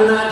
I'm not.